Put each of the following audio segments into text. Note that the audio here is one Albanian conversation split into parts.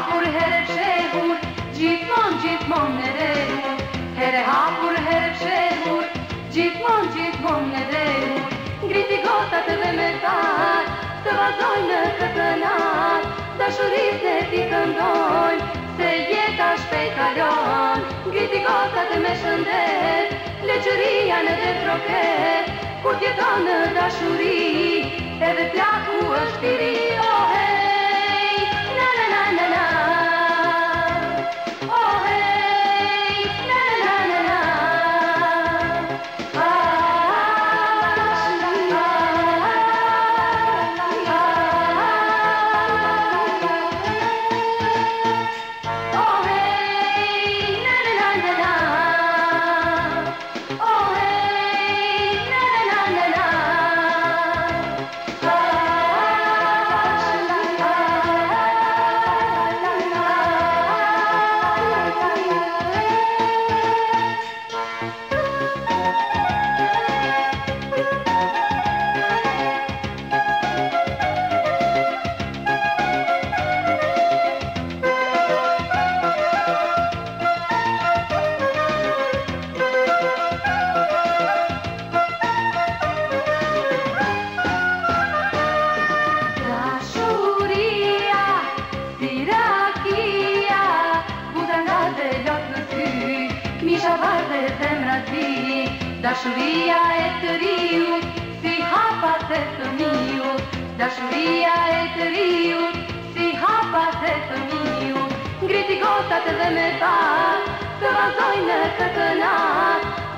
hapur herë fshehur gjithmonë gjithmonë në rrugë herë hapur herë fshehur gjithmonë gjithmonë në rrugë ngriti gotat dhe me ta të vazhdoj në këtë nat dashurisë ti këndoj se jeta shpejt kalon ngriti gotat me shëndet leqëria në dhe troket kur tjeton në dashuri edhe plaku është tiri Dashuria e të riu, si hapa të të miu Dashuria e të riu, si hapa të të miu Griti gotat dhe me pa, të vazoj në këtë na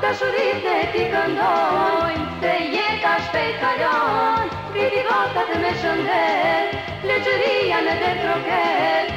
Dashurit e ti këndoj, se jeta shpejt kalon Griti gotat me shëndet, leqëria në detroket